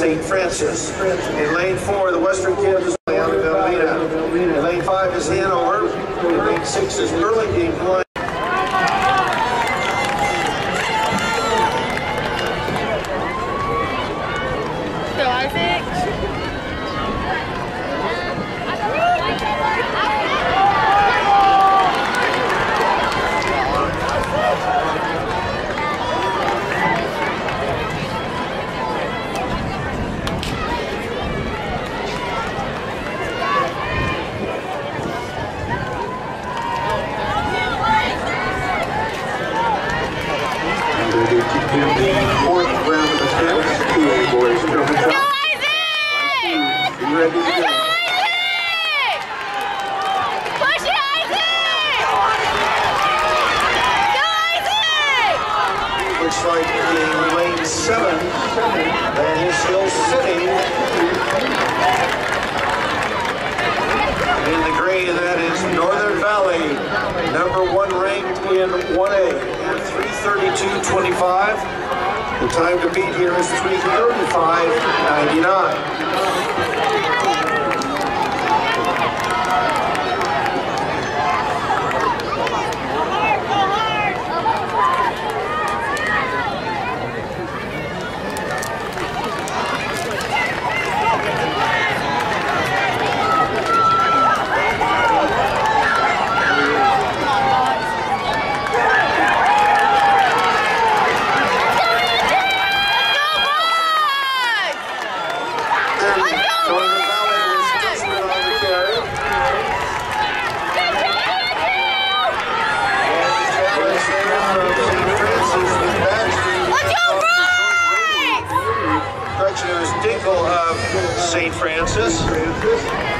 St. Francis. In lane four, the Western Kansas Leon Velveeta. In lane five is Hanover. In lane six is Burlingame. Seven, and he's still sitting In the gray, that is Northern Valley, number one ranked in 1A at 332.25. The time to beat here is 335.99. Northern Valley was just on the carry. Challenge there from St. Francis with Baxter. Let's go, Bryce! Correction, it was Dingle of St. Francis.